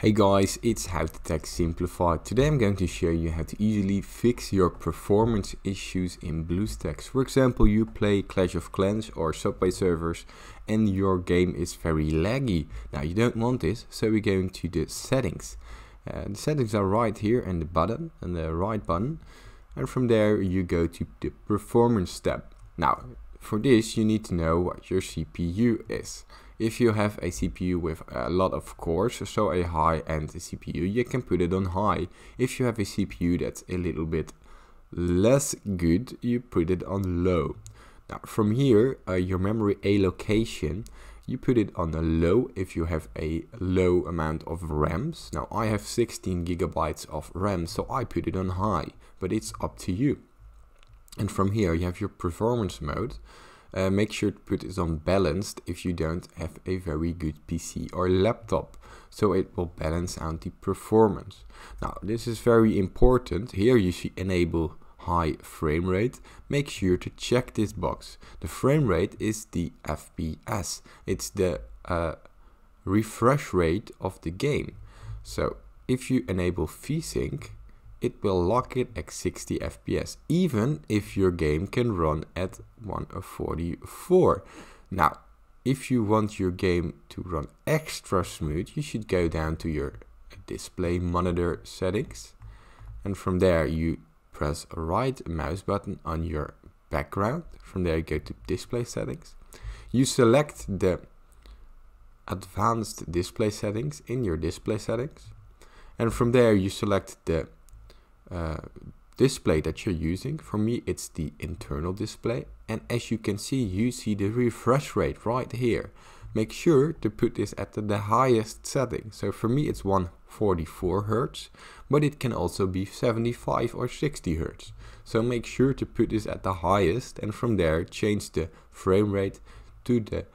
Hey guys, it's How to Tech Simplified. Today I'm going to show you how to easily fix your performance issues in BlueStacks. For example, you play Clash of Clans or Subway Surfers and your game is very laggy. Now you don't want this, so we're going to the settings. Uh, the settings are right here in the button, and the right button. And from there you go to the performance tab. Now, for this you need to know what your CPU is. If you have a CPU with a lot of cores, so a high-end CPU, you can put it on high. If you have a CPU that's a little bit less good, you put it on low. Now from here, uh, your memory allocation, you put it on a low if you have a low amount of RAMs. Now I have 16 gigabytes of RAM, so I put it on high, but it's up to you. And from here you have your performance mode. Uh, make sure to put it on balanced if you don't have a very good PC or laptop so it will balance out the performance. Now this is very important. Here you see enable high frame rate. Make sure to check this box. The frame rate is the FPS. It's the uh, refresh rate of the game. So if you enable VSync it will lock it at 60 FPS, even if your game can run at 144. Now, if you want your game to run extra smooth, you should go down to your display monitor settings. And from there, you press right mouse button on your background. From there, you go to display settings. You select the advanced display settings in your display settings. And from there, you select the uh, display that you're using. For me, it's the internal display. And as you can see, you see the refresh rate right here. Make sure to put this at the, the highest setting. So for me, it's 144 Hertz, but it can also be 75 or 60 Hertz. So make sure to put this at the highest and from there change the frame rate to the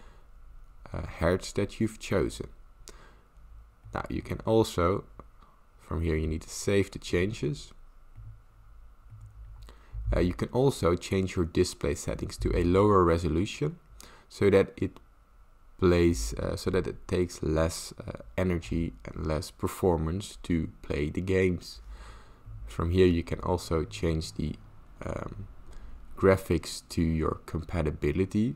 uh, Hertz that you've chosen. Now you can also, from here you need to save the changes uh, you can also change your display settings to a lower resolution so that it plays uh, so that it takes less uh, energy and less performance to play the games. From here you can also change the um, graphics to your compatibility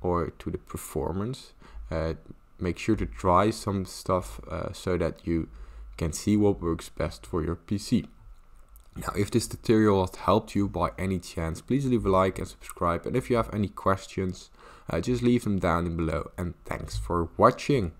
or to the performance. Uh, make sure to try some stuff uh, so that you can see what works best for your PC. Now, if this tutorial has helped you by any chance, please leave a like and subscribe. And if you have any questions, uh, just leave them down below. And thanks for watching.